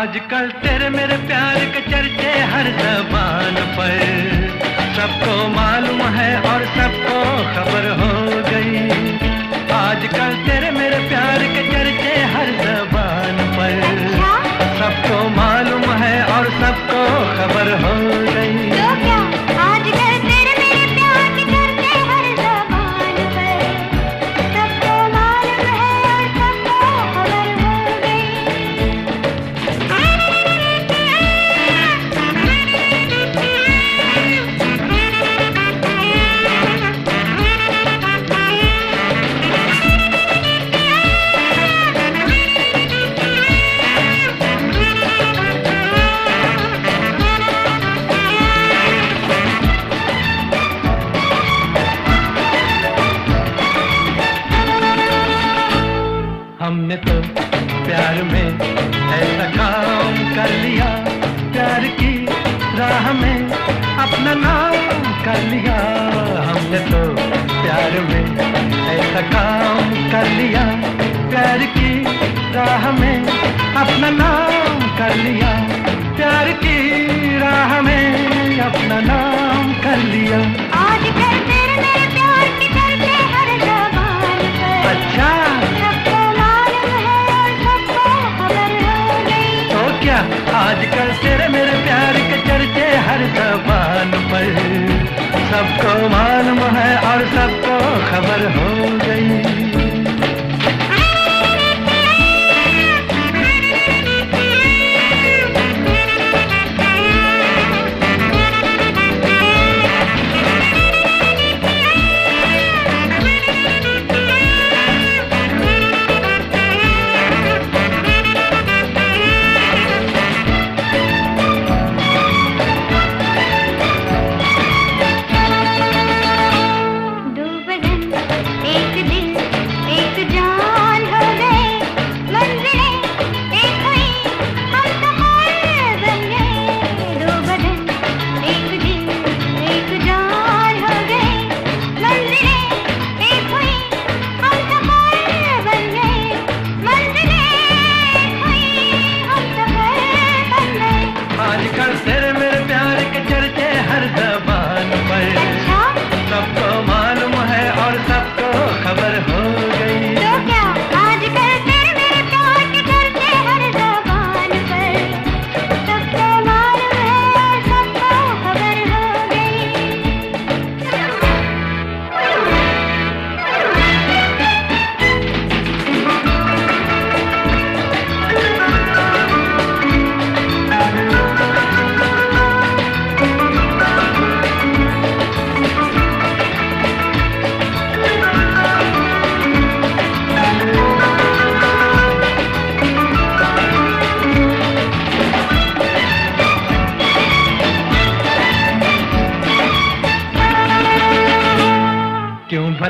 आजकल तेरे मेरे प्यार के चर्चे हर जबान पर। सबको मालूम है और सबको खबर हो। हमने तो प्यार में ऐसा काम कर लिया। प्यार की राह में अपना नाम कर लिया। हमने तो प्यार में ऐसा काम कर लिया। प्यार की राह में अपना नाम कर लिया। प्यार की राह में अपना नाम आजकल तेरे मेरे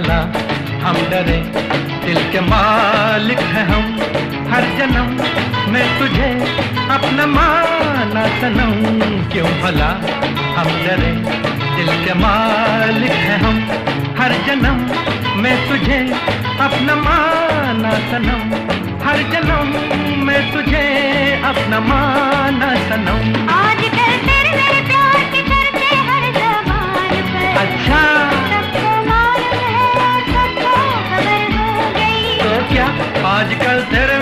भला हम डरे, दिल के मालिक हैं हम। हर जन्म मैं तुझे अपना माना सनम। क्यों भला? हम डरे, दिल के मालिक हैं हम। हर जन्म मैं तुझे अपना माना सनम। हर जन्म मैं तुझे अपना माना सनम। आजकल तेरे